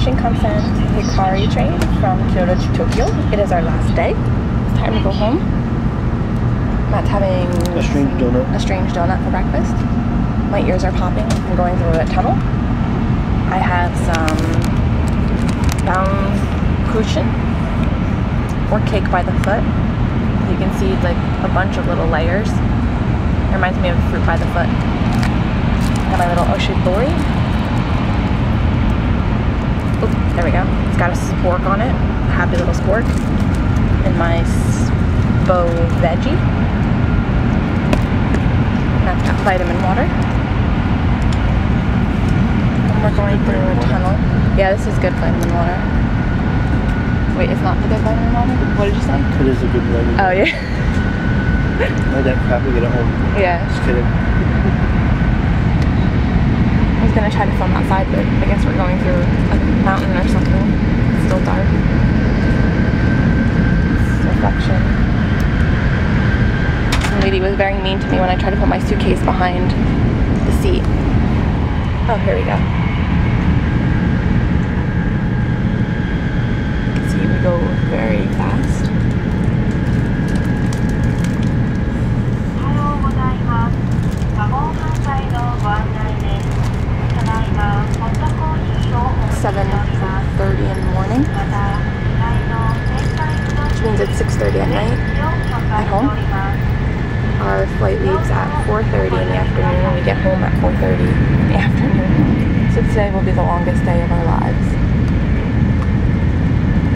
Shinkansen Hikari train from Kyoto to Tokyo. It is our last day. It's time to go home. Matt's having A strange donut. a strange donut for breakfast. My ears are popping. I'm going through a tunnel. I have some Baumkuchen or cake by the foot. You can see like a bunch of little layers. It reminds me of fruit by the foot. I have my little oshibori. Oh, there we go. It's got a spork on it. A happy little spork. And my spo veggie. And I've got vitamin water. And we're going through a tunnel. Yeah, this is good vitamin water. Wait, it's not the good vitamin water? What did you say? It is a good one. Oh, yeah. That crap we get at home. yeah. Just kidding. I was gonna try to film outside, but I guess we're going through a mountain or something. It's still dark. It's reflection. The he was very mean to me when I tried to put my suitcase behind the seat. Oh, here we go. See we go very fast. Seven thirty in the morning, which means it's six thirty at night at home. Our flight leaves at 4.30 in the afternoon and we get home at 4.30 in the afternoon. So today will be the longest day of our lives.